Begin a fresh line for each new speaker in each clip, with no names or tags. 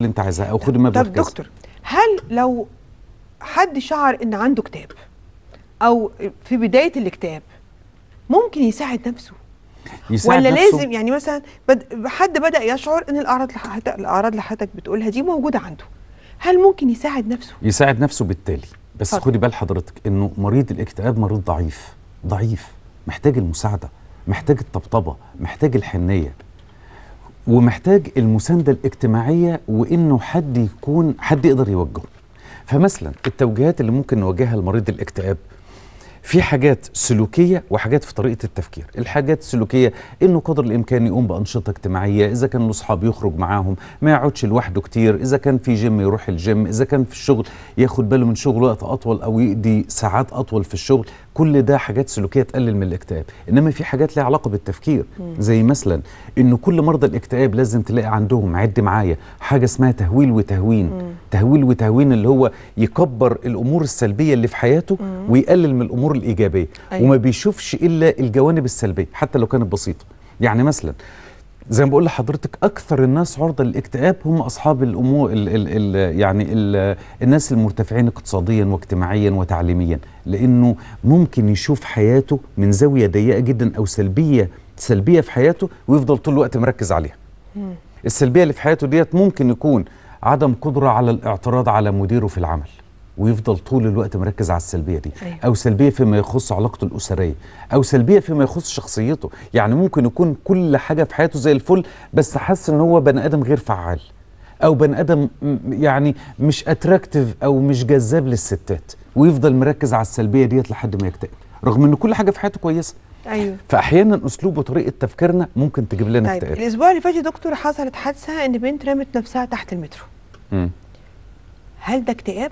اللي انت عايزاه أو خد المبلغ
طب
كذا.
دكتور هل لو حد شعر إن عنده اكتئاب أو في بداية الاكتئاب ممكن يساعد نفسه؟
يساعد
ولا
نفسه؟
لازم يعني مثلا بد... حد بدأ يشعر إن الأعراض اللي الأعراض اللي حضرتك بتقولها دي موجودة عنده هل ممكن يساعد نفسه؟
يساعد نفسه بالتالي بس
اتفضل.
خدي بال حضرتك إنه مريض الاكتئاب مريض ضعيف ضعيف محتاج المساعدة محتاج الطبطبة محتاج الحنية. ومحتاج المساندة الاجتماعية وإنه حد يكون حد يقدر يوجهه. فمثلا التوجيهات اللي ممكن نوجهها لمريض الاكتئاب في حاجات سلوكية وحاجات في طريقة التفكير. الحاجات السلوكية إنه قدر الإمكان يقوم بأنشطة اجتماعية إذا كان له اصحاب يخرج معاهم ما يقعدش لوحده كتير إذا كان في جيم يروح الجيم إذا كان في الشغل ياخد باله من شغله وقت أطول أو يقضي ساعات أطول في الشغل كل ده حاجات سلوكية تقلل من الاكتئاب. إنما في حاجات ليها علاقة بالتفكير. زي مثلا إنه كل مرضى الاكتئاب لازم تلاقي عندهم عد معايا حاجة اسمها تهويل وتهوين. تهويل وتهوين اللي هو يكبر الأمور السلبية اللي في حياته ويقلل من الأمور الإيجابية
أيوة.
وما بيشوفش إلا الجوانب السلبية حتى لو كانت بسيطة. يعني مثلا زي ما بقول لحضرتك أكثر الناس عرضة للاكتئاب هم أصحاب الأمور ال ال ال يعني ال الناس المرتفعين اقتصاديا واجتماعيا وتعليميا لأنه ممكن يشوف حياته من زاوية ضيقة جدا أو سلبية سلبية في حياته ويفضل طول الوقت مركز عليها. السلبية اللي في حياته ديت ممكن يكون عدم قدرة على الاعتراض على مديره في العمل. ويفضل طول الوقت مركز على السلبية دي.
أيوة.
أو سلبية فيما يخص علاقته الأسرية. أو سلبية فيما يخص شخصيته. يعني ممكن يكون كل حاجة في حياته زي الفل بس حاسس إن هو بني آدم غير فعال. أو بني آدم يعني مش اتراكتيف أو مش جذاب للستات. ويفضل مركز على السلبية ديت لحد ما يكتئب. رغم إن كل حاجة في حياته كويسة.
أيوه.
فأحيانا أسلوب وطريقة تفكيرنا ممكن تجيب لنا
طيب
اكتئاب.
الأسبوع اللي فات يا دكتور حصلت حادثة إن بنت رمت نفسها تحت المترو.
مم.
هل ده اكتئاب؟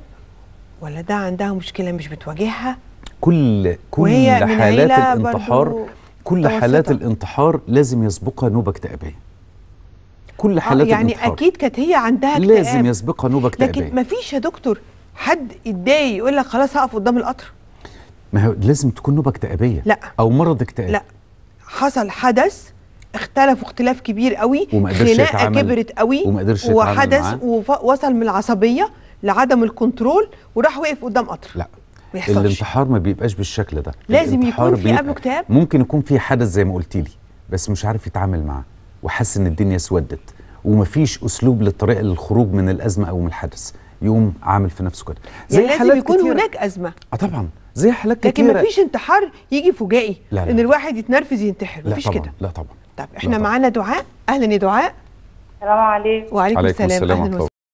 ولا ده عندها مشكلة مش بتواجهها؟
كل كل حالات الانتحار كل. حالات الانتحار لازم يسبقها نوبة اكتئابية. كل
آه،
حالات
يعني
الانتحار.
أكيد كانت هي عندها اكتئاب.
لازم يسبقها نوبة اكتئابية.
لكن ما فيش يا دكتور حد يتضايق يقول لك خلاص هقف قدام القطر.
ما هو لازم تكون نوبة اكتئابية.
لا.
أو مرض اكتئاب.
لا. حصل حدث اختلفوا اختلاف كبير قوي
خناقة
كبرت قوي
وما قدرش
وحدث. ووصل من العصبية. لعدم الكنترول وراح وقف قدام قطر.
لا
ما يحصلش.
الانتحار ما بيبقاش بالشكل ده.
لازم يكون في قبله اكتئاب؟
ممكن يكون في حدث زي ما قلت لي بس مش عارف يتعامل معاه وحاسس إن الدنيا اسودت ومفيش أسلوب للطريقه للخروج من الأزمة أو من الحدث يقوم عامل في نفسه كده.
يعني لازم يكون
كتيرة.
هناك أزمة.
آه طبعا. زي حالات
لكن
كتيرة.
ما فيش انتحار يجي فجائي
لا، لا.
إن الواحد يتنرفز ينتحر.
لا
مفيش
طبعا.
كده.
لا طبعا.
طب
إحنا.
معانا دعاء. أهلا يا دعاء.
السلام عليكم.
وعليكم
عليكم
السلام.
السلام أهلا